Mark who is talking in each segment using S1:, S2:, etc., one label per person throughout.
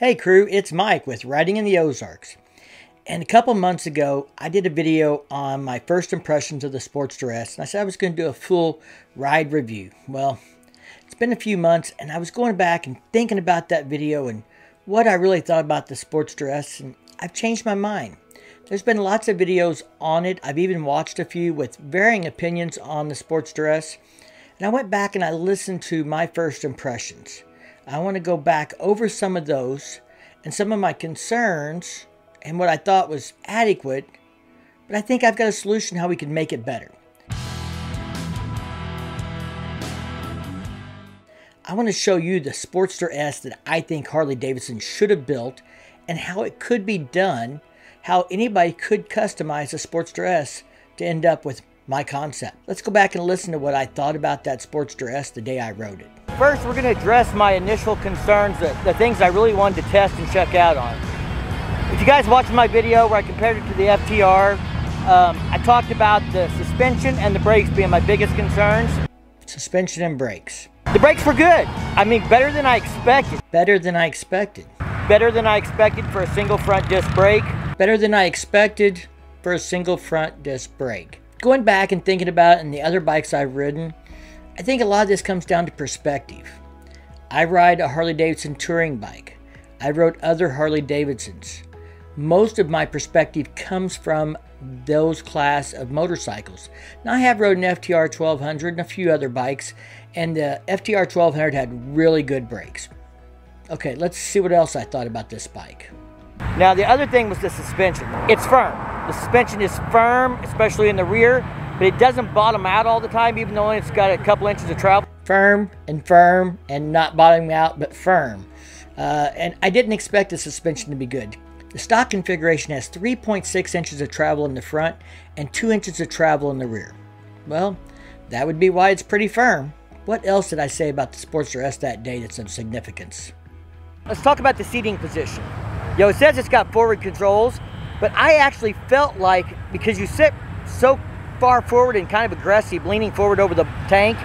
S1: Hey crew, it's Mike with Riding in the Ozarks. And a couple months ago, I did a video on my first impressions of the Sportster S, and I said I was going to do a full ride review. Well, it's been a few months, and I was going back and thinking about that video and what I really thought about the Sportster S, and I've changed my mind. There's been lots of videos on it. I've even watched a few with varying opinions on the Sportster S, and I went back and I listened to my first impressions. I want to go back over some of those and some of my concerns and what I thought was adequate, but I think I've got a solution how we can make it better. I want to show you the Sportster S that I think Harley Davidson should have built and how it could be done, how anybody could customize a Sportster S to end up with my concept. Let's go back and listen to what I thought about that Sportster S the day I rode it. First, we're going to address my initial concerns, the, the things I really wanted to test and check out on. If you guys watched my video where I compared it to the FTR, um, I talked about the suspension and the brakes being my biggest concerns. Suspension and brakes. The brakes were good. I mean, better than I expected. Better than I expected. Better than I expected for a single front disc brake. Better than I expected for a single front disc brake. Going back and thinking about it and the other bikes I've ridden, I think a lot of this comes down to perspective. I ride a Harley Davidson touring bike. I rode other Harley Davidsons. Most of my perspective comes from those class of motorcycles. Now I have rode an FTR 1200 and a few other bikes, and the FTR 1200 had really good brakes. Okay, let's see what else I thought about this bike. Now the other thing was the suspension. It's firm. The suspension is firm, especially in the rear, but it doesn't bottom out all the time, even though it's got a couple inches of travel. Firm and firm and not bottoming out, but firm. Uh, and I didn't expect the suspension to be good. The stock configuration has 3.6 inches of travel in the front and 2 inches of travel in the rear. Well, that would be why it's pretty firm. What else did I say about the Sportster S that day that's of significance? Let's talk about the seating position. Yo, it says it's got forward controls, but I actually felt like because you sit so far forward and kind of aggressive, leaning forward over the tank.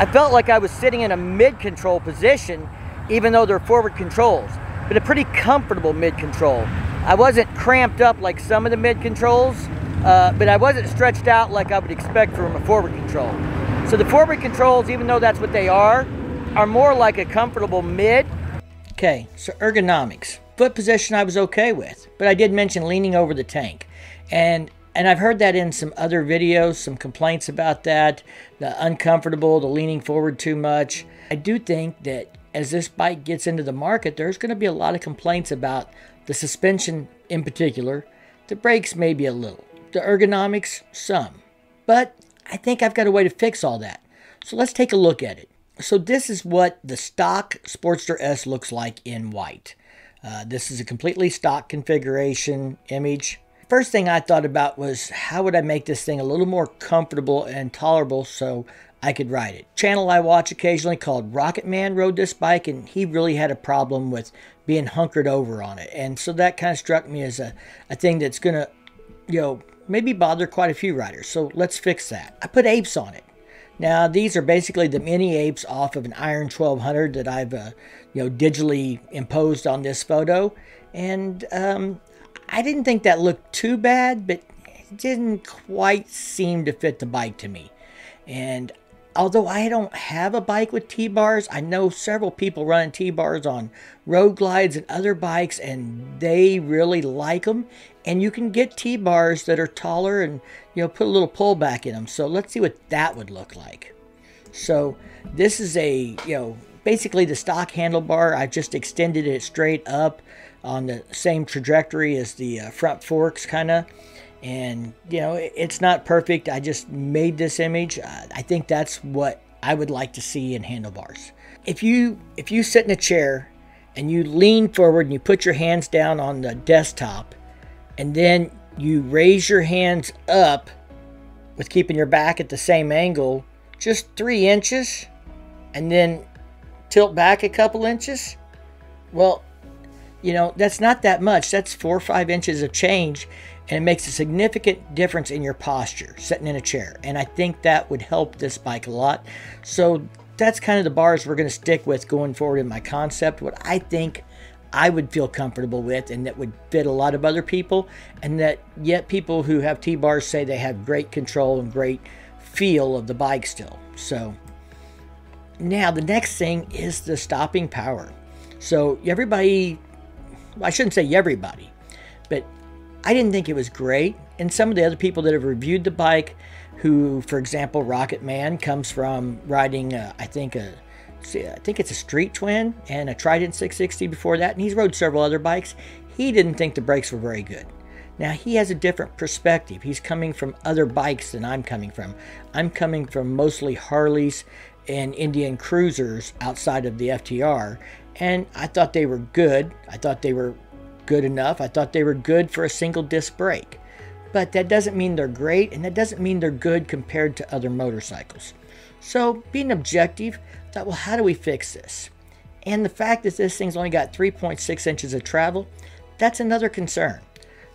S1: I felt like I was sitting in a mid-control position, even though they're forward controls, but a pretty comfortable mid-control. I wasn't cramped up like some of the mid-controls, uh, but I wasn't stretched out like I would expect from a forward control. So the forward controls, even though that's what they are, are more like a comfortable mid. Okay, so ergonomics. Foot position I was okay with, but I did mention leaning over the tank. And and I've heard that in some other videos, some complaints about that, the uncomfortable, the leaning forward too much. I do think that as this bike gets into the market, there's going to be a lot of complaints about the suspension in particular, the brakes maybe a little, the ergonomics some. But I think I've got a way to fix all that. So let's take a look at it. So this is what the stock Sportster S looks like in white. Uh, this is a completely stock configuration image. First thing I thought about was how would I make this thing a little more comfortable and tolerable so I could ride it. Channel I watch occasionally called Rocket Man rode this bike and he really had a problem with being hunkered over on it. And so that kind of struck me as a, a thing that's going to, you know, maybe bother quite a few riders. So let's fix that. I put apes on it. Now these are basically the mini apes off of an Iron 1200 that I've, uh, you know, digitally imposed on this photo. And um, I didn't think that looked too bad, but it didn't quite seem to fit the bike to me. And although I don't have a bike with T-bars, I know several people running T-bars on road glides and other bikes, and they really like them. And you can get T-bars that are taller and, you know, put a little pullback in them. So let's see what that would look like. So this is a, you know, basically the stock handlebar. I've just extended it straight up on the same trajectory as the uh, front forks kind of and you know it's not perfect. I just made this image. I think that's what i would like to see in handlebars. If you if you sit in a chair and you lean forward and you put your hands down on the desktop and then you raise your hands up with keeping your back at the same angle just three inches and then tilt back a couple inches well you know, that's not that much. That's four or five inches of change, and it makes a significant difference in your posture sitting in a chair. And I think that would help this bike a lot. So that's kind of the bars we're going to stick with going forward in my concept. What I think I would feel comfortable with and that would fit a lot of other people. And that yet people who have T bars say they have great control and great feel of the bike still. So now the next thing is the stopping power. So everybody, well, I shouldn't say everybody, but I didn't think it was great. And some of the other people that have reviewed the bike, who, for example, Rocket Man comes from riding, uh, I think, a I think it's a Street Twin and a Trident 660 before that, and he's rode several other bikes. He didn't think the brakes were very good. Now he has a different perspective. He's coming from other bikes than I'm coming from. I'm coming from mostly Harleys and Indian Cruisers outside of the FTR, and I thought they were good. I thought they were good enough. I thought they were good for a single disc brake. But that doesn't mean they're great, and that doesn't mean they're good compared to other motorcycles. So, being objective, I thought, well, how do we fix this? And the fact that this thing's only got 3.6 inches of travel, that's another concern.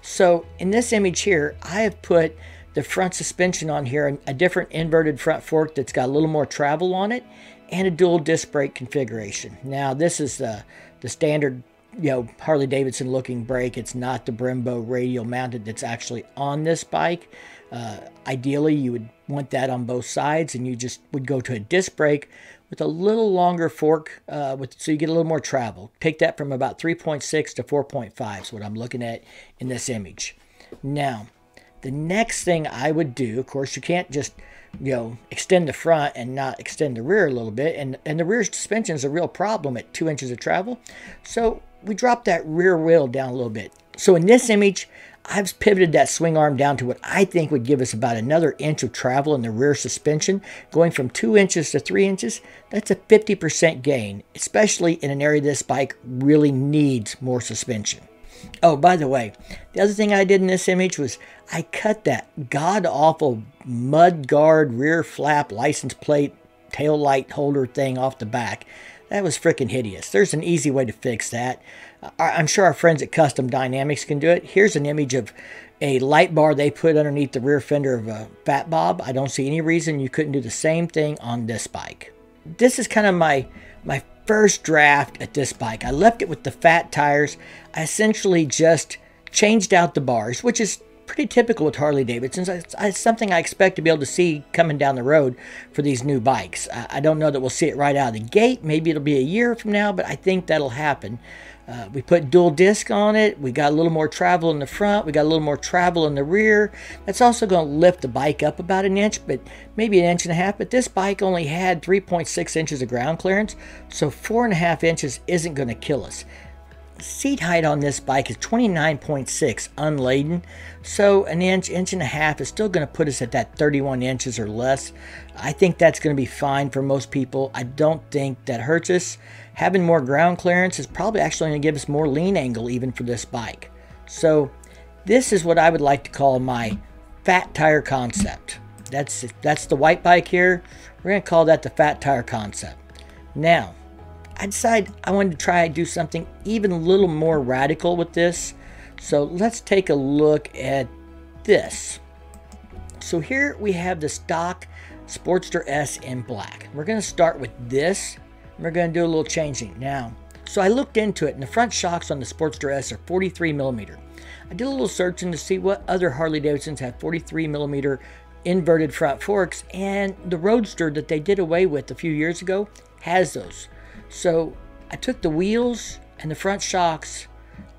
S1: So, in this image here, I have put the front suspension on here, a different inverted front fork that's got a little more travel on it, and a dual disc brake configuration. Now, this is the, standard you know Harley Davidson looking brake. It's not the Brembo radial mounted that's actually on this bike. Uh, ideally, you would want that on both sides, and you just would go to a disc brake with a little longer fork, uh, with so you get a little more travel. Take that from about 3.6 to 4.5 is what I'm looking at in this image. Now, the next thing I would do, of course, you can't just you know extend the front and not extend the rear a little bit, and and the rear suspension is a real problem at two inches of travel. So we dropped that rear wheel down a little bit. So in this image, I've pivoted that swing arm down to what I think would give us about another inch of travel in the rear suspension, going from 2 inches to 3 inches. That's a 50% gain, especially in an area this bike really needs more suspension. Oh, by the way, the other thing I did in this image was I cut that god-awful mud guard rear flap license plate tail light holder thing off the back. That was freaking hideous. There's an easy way to fix that. I'm sure our friends at Custom Dynamics can do it. Here's an image of a light bar they put underneath the rear fender of a Fat Bob. I don't see any reason you couldn't do the same thing on this bike. This is kind of my my first draft at this bike. I left it with the fat tires. I essentially just changed out the bars, which is pretty typical with Harley Davidsons. It's, something I expect to be able to see coming down the road for these new bikes. I, don't know that we'll see it right out of the gate. Maybe it'll be a year from now, but I think that'll happen. Uh, we put dual disc on it. We got a little more travel in the front. We got a little more travel in the rear. That's also going to lift the bike up about an inch, but maybe an inch and a half. But this bike only had 3.6 inches of ground clearance, so four and a half inches isn't going to kill us seat height on this bike is 29.6 unladen. So an inch inch and a half is still going to put us at that 31 inches or less. I think that's going to be fine for most people. I don't think that hurts us. Having more ground clearance is probably actually going to give us more lean angle even for this bike. So this is what i would like to call my fat tire concept. That's that's the white bike here. We're going to call that the fat tire concept. Now I decided I wanted to try and do something even a little more radical with this. So let's take a look at this. So here we have the stock Sportster S in black. We're going to start with this. We're going to do a little changing. Now, so I looked into it and the front shocks on the Sportster S are 43 millimeter. I did a little searching to see what other Harley Davidsons have 43 millimeter inverted front forks and the Roadster that they did away with a few years ago has those. So I took the wheels and the front shocks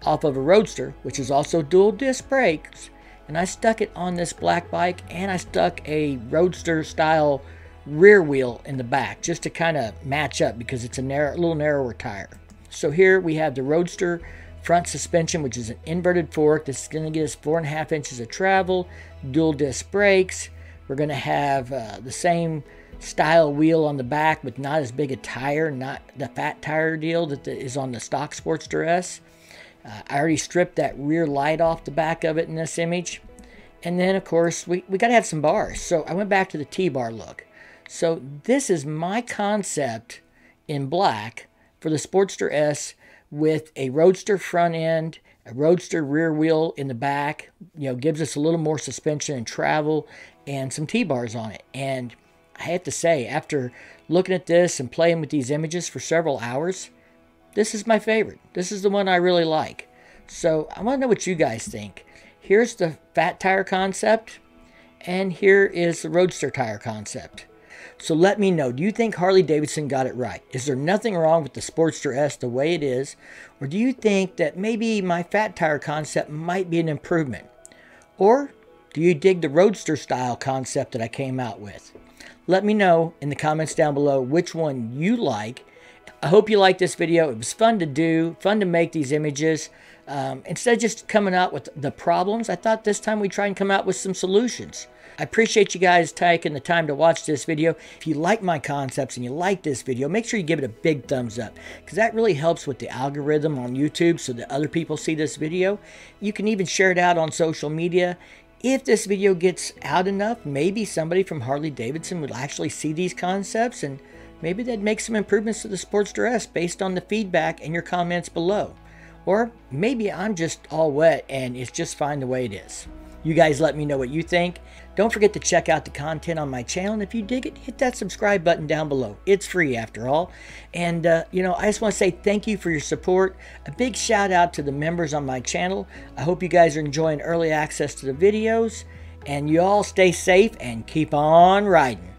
S1: off of a Roadster, which is also dual disc brakes, and I stuck it on this black bike and I stuck a Roadster style rear wheel in the back just to kind of match up because it's a narrow, little narrower tire. So here we have the Roadster front suspension, which is an inverted fork. This is going to get us four and a half inches of travel, dual disc brakes. We're going to have uh, the same style wheel on the back with not as big a tire, not the fat tire deal that is on the stock Sportster S. Uh, I already stripped that rear light off the back of it in this image. And then, of course, we, we got to have some bars. So I went back to the T-bar look. So this is my concept in black for the Sportster S with a Roadster front end, a Roadster rear wheel in the back. You know, gives us a little more suspension and travel and some T-bars on it. And I have to say, after looking at this and playing with these images for several hours, this is my favorite. This is the one I really like. So I want to know what you guys think. Here's the fat tire concept, and here is the roadster tire concept. So let me know, do you think Harley Davidson got it right? Is there nothing wrong with the Sportster S the way it is? Or do you think that maybe my fat tire concept might be an improvement? Or do you dig the Roadster style concept that I came out with? Let me know in the comments down below which one you like. I hope you liked this video. It was fun to do, fun to make these images. Um, instead of just coming out with the problems, I thought this time we'd try and come out with some solutions. I appreciate you guys taking the time to watch this video. If you like my concepts and you like this video, make sure you give it a big thumbs up because that really helps with the algorithm on YouTube so that other people see this video. You can even share it out on social media. If this video gets out enough, maybe somebody from Harley Davidson would actually see these concepts and maybe they'd make some improvements to the Sportster S based on the feedback and your comments below. Or maybe I'm just all wet and it's just fine the way it is. You guys let me know what you think. Don't forget to check out the content on my channel. And if you dig it, hit that subscribe button down below. It's free after all. And, uh, you know, I just want to say thank you for your support. A big shout out to the members on my channel. I hope you guys are enjoying early access to the videos. And you all stay safe and keep on riding.